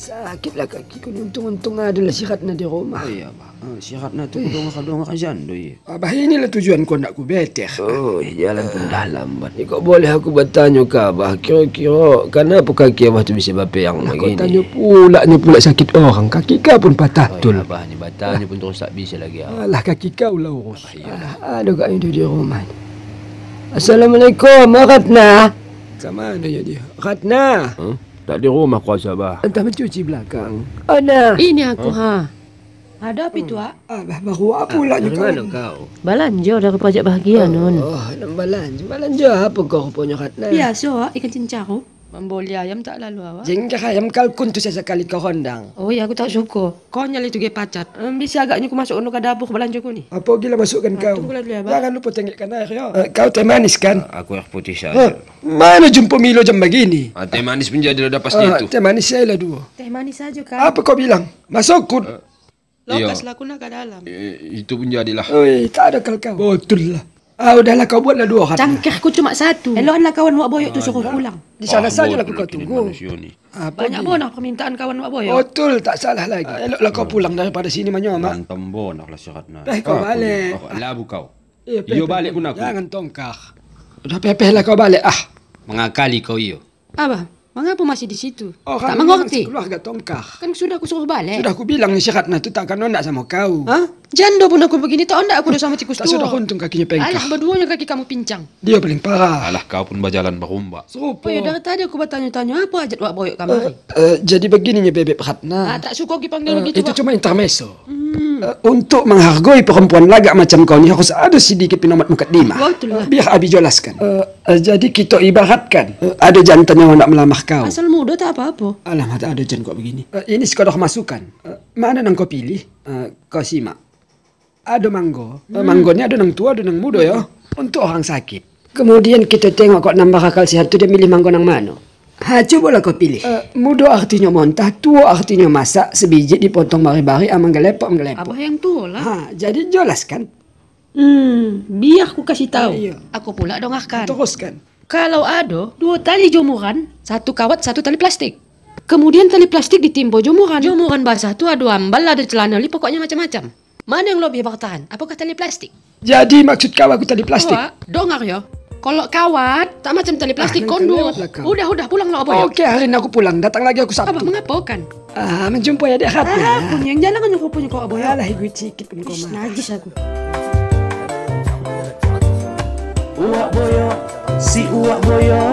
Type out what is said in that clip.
sakitlah kaki ko. Untung-untung adalah sihat na di rumah. Ay, abah. Ah, sihat na tu dong ka dong ka jan doy. Abah inilah tujuan ko nak ku beter. Oh, jalan pun dah lambat. Ni kau boleh aku bertanya ke Abah Kira-kira Kenapa kaki Abah tu bisa berpeang Kau begini tanya pula ni pula sakit orang. Kaki kau pun patah Oh, tul. ya, abah ni batanya pun terus tak bisa lagi. ah. Alah kaki kau lah urus. Ah, Ada kat itu di rumah. ni. Assalamualaikum, Ratna. Sama ada ya dia. Ratna. Huh? Tak di rumah kau Abah Entah mencuci belakang. Ana. Ini aku ha. Ada apa itu ah? Abah baru apa pula ni Dari kau? mana kau? Belanja dari pajak bahagia nun. Oh, nak belanja Belanja apa kau rupanya Ratna? Biasa ah ikan cincang. Memboli ayam tak lalu awak. Jengkar ayam kalkun tu sesekali kau rondang. Oh ya aku tak suka. Konyol itu ge pacat. Um, bisa agaknya aku masuk untuk ke dapur belanja ku ni. Apa gila masukkan kau? tunggulah dulu ya. Jangan lupa tengokkan air ya. Uh, kau teh manis kan? Aku air putih saja. mana jumpa Milo jam begini? Ah, teh manis pun jadi dah pasti Ah, itu. teh manis saya lah dua. Teh manis saja kan. Apa kau bilang? Masuk kun. Lokas Iya. lah aku nak ke dalam. Eh, itu pun jadilah. Oi, tak ada kal kau. Betul lah. Ah, udahlah kau buatlah dua hari. Cangkirku cuma satu. Eloklah kawan wak boyok tu suruh pulang. Di sana Ah, saja lah betul kau lagi ni tunggu. Apa Banyak pun nak permintaan kawan wak boyok. Betul, tak salah lagi. Ah, eloklah kau pulang daripada sini menyomak. Mantam bon lah syarat na. Eh, kau balik. Oh, labu kau. Eh, Iyo Pepe. balik pun aku. Jangan tongkar. Udah pepeh lah kau balik. Ah, Mengakali kau iyo. Abah, mengapa masih di situ? orang tak mengerti. Keluarga tongkar. Kan sudah aku suruh balik. Sudah aku bilang syarat nah tu takkan nak sama kau. Hah? Janda pun aku begini tak ondak aku dah sama tikus Tak tua. sudah untung kakinya Alah, pengkah. berduanya kaki kamu pincang. Dia paling parah. Alah kau pun berjalan berumbak. Serupa. Oh ya, dari tadi aku bertanya-tanya apa ajat wak boyok kamari. Eh, jadi begininya Bebek Ah, Ratna. tak suka aku panggil Eh, begitu. itu Wak. cuma intermezzo. Eh, untuk menghargai perempuan lagak macam kau ni harus ada sedikit pinomat mukadimah. Betul lah. Eh, Biar Abi jelaskan. Eh, eh, jadi kita ibaratkan eh, ada jantan yang nak melamar kau. Asal muda tak apa-apa. Alamak, ada jan kau begini. Eh, ini sekadar masukan. Eh, mana nang kau pilih? Eh, kau simak. Ada manggo. Eh, manggo ni ada nang tua, ada nang muda ya. Untuk orang sakit. Kemudian kita tengok kok nambah akal sihat tu dia milih manggo nang mana. Ha, cobalah kau pilih. Uh, muda artinya montah, tua artinya masak, sebiji dipotong bari-bari, amang gelepok, amang gelepok. Abah yang tua lah. Ha, jadi jelaskan. Hmm, biar aku kasih tahu. Iya. Aku pula dengarkan. Teruskan. Kalau ada dua tali jomuran, satu kawat, satu tali plastik. Kemudian tali plastik ditimpa jomuran. Jomuran basah tu ada ambal, ada celana li, pokoknya macam-macam. Mana yang lebih bertahan? Apakah tali plastik? Jadi maksud kau aku tali plastik? Wah, dengar ya. Kalau kawat, tak macam tali plastik nanti kondur. Udah, udah, pulanglah apa ya? Okey, hari ini aku pulang. Datang lagi aku Abah Sabtu. mengapa kan? Ah, menjumpa ya dek Ah, punya yang jalan kan yang punya kau aboy. Alah, gue cikit pun kau mah. najis aku. Uak boyo, si uak boyo